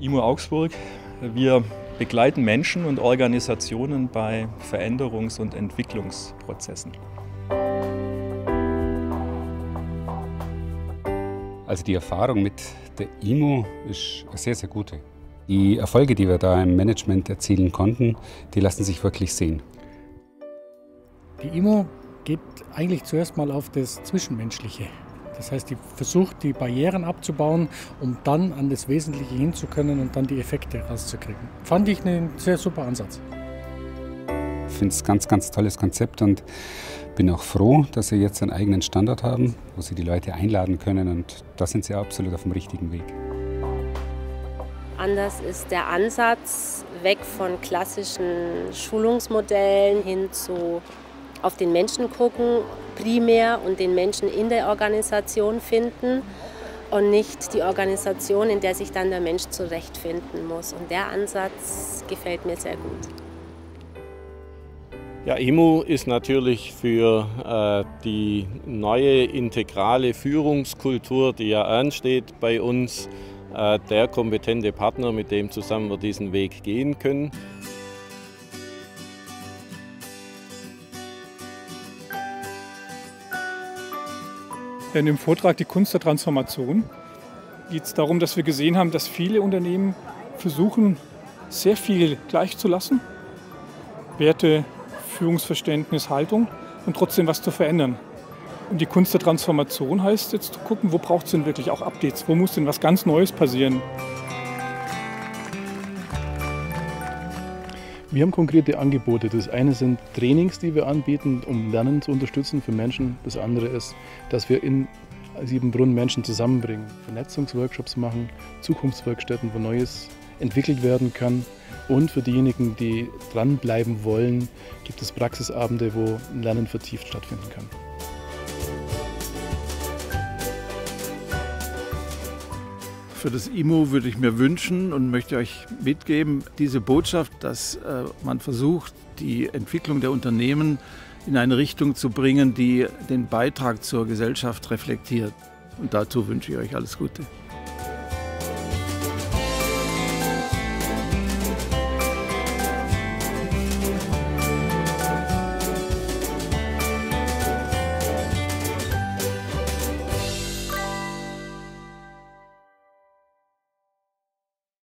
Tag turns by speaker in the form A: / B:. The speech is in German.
A: IMO Augsburg. Wir begleiten Menschen und Organisationen bei Veränderungs- und Entwicklungsprozessen.
B: Also die Erfahrung mit der IMO ist eine sehr, sehr gute. Die Erfolge, die wir da im Management erzielen konnten, die lassen sich wirklich sehen.
C: Die IMO geht eigentlich zuerst mal auf das Zwischenmenschliche. Das heißt, die versucht, die Barrieren abzubauen, um dann an das Wesentliche hinzukönnen und dann die Effekte rauszukriegen. Fand ich einen sehr super Ansatz.
B: Ich finde es ein ganz, ganz tolles Konzept und bin auch froh, dass sie jetzt einen eigenen Standort haben, wo sie die Leute einladen können und da sind sie absolut auf dem richtigen Weg.
D: Anders ist der Ansatz weg von klassischen Schulungsmodellen hin zu auf den Menschen gucken, primär und den Menschen in der Organisation finden und nicht die Organisation, in der sich dann der Mensch zurechtfinden muss. Und der Ansatz gefällt mir sehr gut.
E: Ja, EMU ist natürlich für äh, die neue integrale Führungskultur, die ja ansteht bei uns, äh, der kompetente Partner, mit dem zusammen wir diesen Weg gehen können.
F: In dem Vortrag Die Kunst der Transformation geht es darum, dass wir gesehen haben, dass viele Unternehmen versuchen, sehr viel gleichzulassen. Werte, Führungsverständnis, Haltung und trotzdem was zu verändern. Und die Kunst der Transformation heißt jetzt zu gucken, wo braucht es denn wirklich auch Updates, wo muss denn was ganz Neues passieren.
G: Wir haben konkrete Angebote. Das eine sind Trainings, die wir anbieten, um Lernen zu unterstützen für Menschen. Das andere ist, dass wir in Siebenbrunn Menschen zusammenbringen, Vernetzungsworkshops machen, Zukunftswerkstätten, wo Neues entwickelt werden kann. Und für diejenigen, die dranbleiben wollen, gibt es Praxisabende, wo Lernen vertieft stattfinden kann.
H: Für das IMO würde ich mir wünschen und möchte euch mitgeben, diese Botschaft, dass äh, man versucht, die Entwicklung der Unternehmen in eine Richtung zu bringen, die den Beitrag zur Gesellschaft reflektiert. Und dazu wünsche ich euch alles Gute.